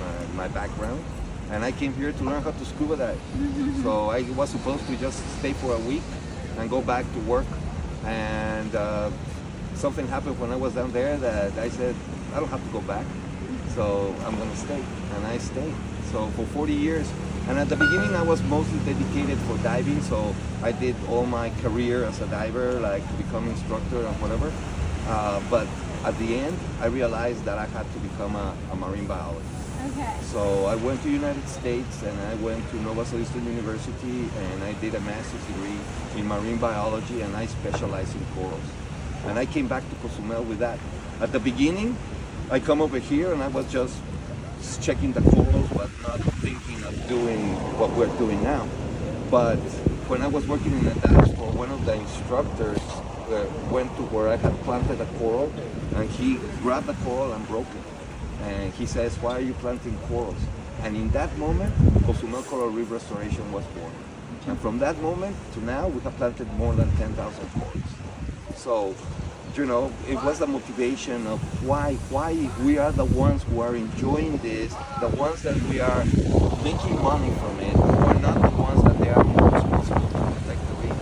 uh, my background, and I came here to learn how to scuba dive. so I was supposed to just stay for a week and go back to work, and uh, something happened when I was down there that I said I don't have to go back, so I'm gonna stay, and I stayed. So for 40 years, and at the beginning I was mostly dedicated for diving, so I did all my career as a diver, like to become instructor and whatever. Uh, but at the end, I realized that I had to become a, a marine biologist. So I went to United States and I went to Nova Southeastern University and I did a master's degree in marine biology and I specialize in corals. And I came back to Cozumel with that. At the beginning, I come over here and I was just checking the corals but not thinking of doing what we're doing now. But when I was working in the dive school, one of the instructors uh, went to where I had planted a coral and he grabbed the coral and broke it. And he says, why are you planting corals? And in that moment, Cozumel Coral Reef Restoration was born. And from that moment to now, we have planted more than 10,000 corals. So, you know, it was the motivation of why, why we are the ones who are enjoying this, the ones that we are making money from it, we're not the ones that they are more responsible to protect the reef.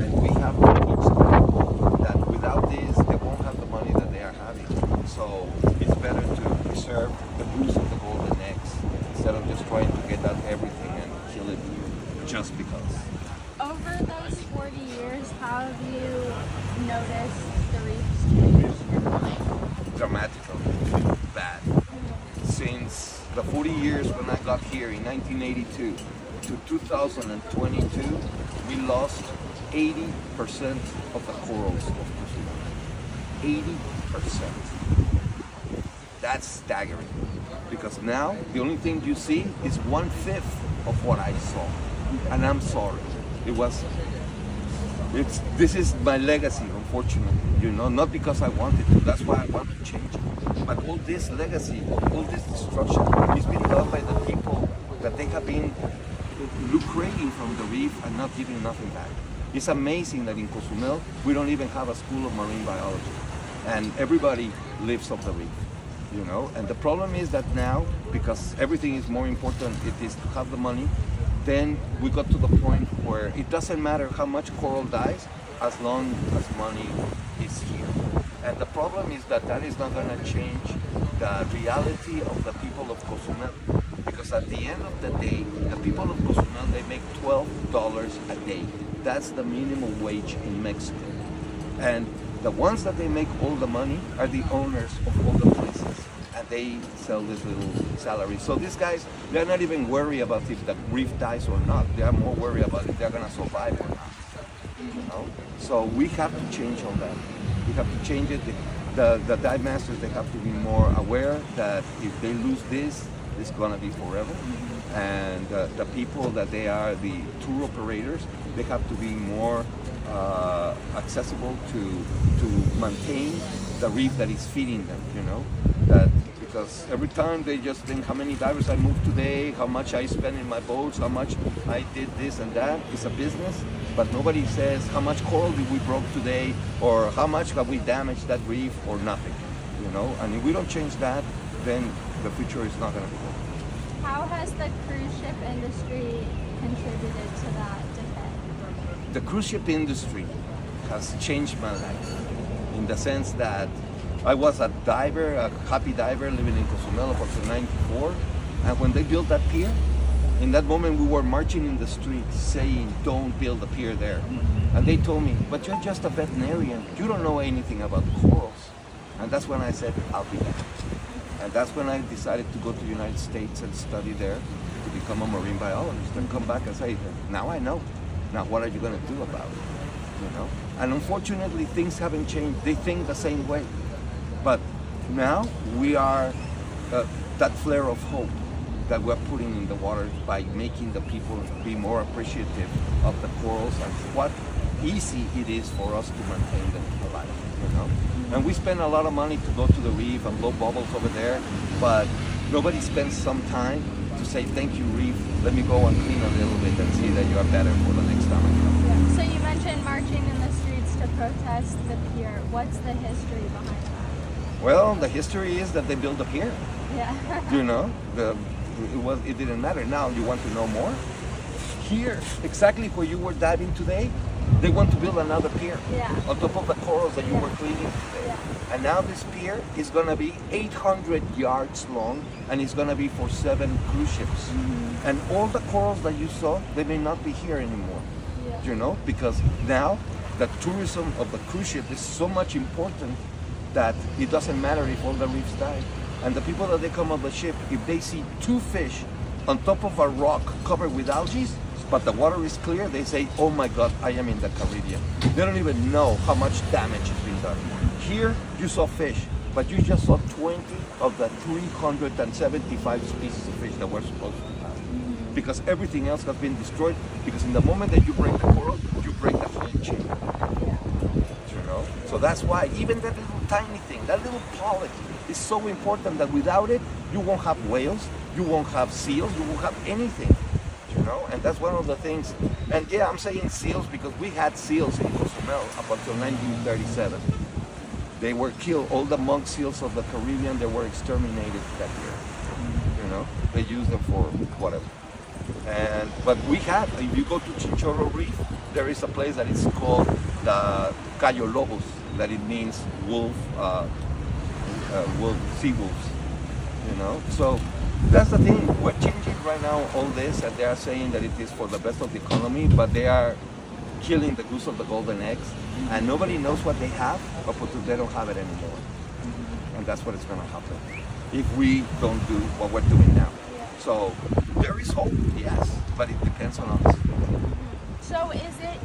And we have to teach them that without this, they won't have the money that they are having. So it's better to the of the golden eggs instead of just trying to get out everything and kill it just because. Over those 40 years, how have you noticed the reefs change? dramatically bad. Since the 40 years when I got here in 1982 to 2022, we lost 80% of the corals of Cozumel. 80%. That's staggering. Because now the only thing you see is one fifth of what I saw. And I'm sorry. It was it's this is my legacy, unfortunately. You know, not because I wanted to. That's why I want to change it. But all this legacy, all this destruction, is being done by the people that they have been lucrating from the reef and not giving nothing back. It's amazing that in Cozumel we don't even have a school of marine biology, and everybody lives off the reef. You know, and the problem is that now, because everything is more important, it is to have the money then we got to the point where it doesn't matter how much coral dies as long as money is here. And the problem is that that is not going to change the reality of the people of Cozumel. Because at the end of the day, the people of Cozumel, they make $12 a day. That's the minimum wage in Mexico. And the ones that they make all the money are the owners of all the places and they sell this little salary. So these guys, they're not even worried about if the reef dies or not. They are more worried about if they're gonna survive or not. You know? So we have to change all that. We have to change it. The, the dive masters, they have to be more aware that if they lose this, it's gonna be forever. And uh, the people that they are, the tour operators, they have to be more uh, accessible to to maintain the reef that is feeding them. You know that because every time they just think how many divers I moved today, how much I spent in my boats, how much I did this and that. It's a business, but nobody says how much coral did we broke today, or how much have we damaged that reef, or nothing. You know, and if we don't change that, then the future is not going to be good. How has the cruise ship industry contributed to that decay? the cruise ship industry has changed my life in the sense that I was a diver, a happy diver living in Cozumel up until 94. And when they built that pier, in that moment we were marching in the streets saying, don't build a pier there. And they told me, but you're just a veterinarian. You don't know anything about corals. And that's when I said, I'll be back. And that's when I decided to go to the United States and study there to become a marine biologist and come back and say, now I know. Now what are you going to do about it? You know? And unfortunately, things haven't changed. They think the same way. But now we are uh, that flare of hope that we're putting in the water by making the people be more appreciative of the corals and what easy it is for us to maintain them alive, you know? And we spend a lot of money to go to the reef and blow bubbles over there, but nobody spends some time to say, thank you, reef, let me go and clean a little bit and see that you are better for the next time I come. Marching in the streets to protest the pier. What's the history behind that? Well, the history is that they built a pier. Yeah. You know, the, it was it didn't matter. Now you want to know more? Here, exactly where you were diving today, they want to build another pier Yeah. on top of the corals that you Yeah. were cleaning today. Yeah. And now this pier is gonna be 800 yards long, and it's gonna be for seven cruise ships. Mm-hmm. And all the corals that you saw, they may not be here anymore. You know, because now the tourism of the cruise ship is so much important that it doesn't matter if all the reefs die. And the people that they come on the ship, if they see two fish on top of a rock covered with algae, but the water is clear, they say, oh my God, I am in the Caribbean. They don't even know how much damage has been done. Here, you saw fish, but you just saw 20 of the 375 species of fish that we're supposed to have. Because everything else has been destroyed, because in the moment that you break the coral, you break the whole chain you know. So that's why even that little tiny thing, that little polyp, is so important that without it, you won't have whales, you won't have seals, you won't have anything, you know. And that's one of the things. And yeah, I'm saying seals because we had seals in Cozumel up until 1937. They were killed. All the monk seals of the Caribbean, they were exterminated that year. Know, they use them for whatever. And but we have. If you go to Chinchorro Reef, there is a place that is called the Cayo Lobos, that it means wolf, uh, uh, wolf, sea wolves. You know, so that's the thing. We're changing right now all this, and they are saying that it is for the best of the economy, but they are killing the goose of the golden eggs, and nobody knows what they have, but they don't have it anymore. And that's what is going to happen if we don't do what we're doing now. So there is hope, yes, but it depends on us. So is it